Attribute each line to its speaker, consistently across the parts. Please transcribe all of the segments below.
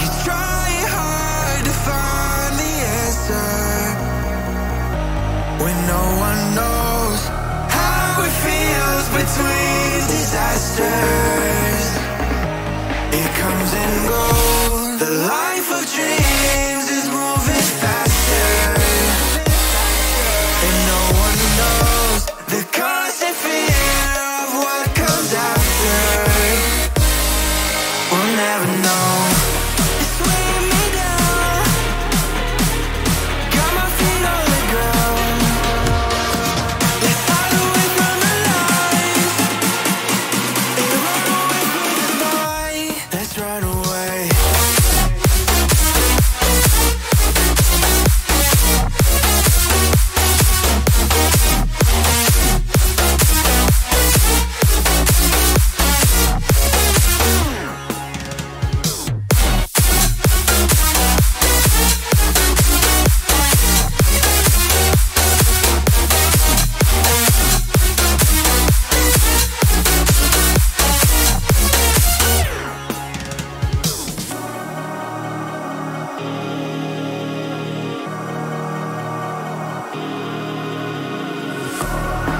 Speaker 1: You try hard to find never know.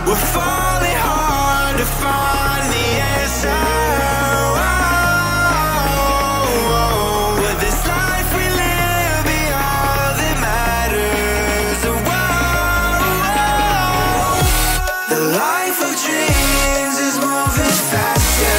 Speaker 1: We're falling hard to find the answer. The life of dreams is moving faster.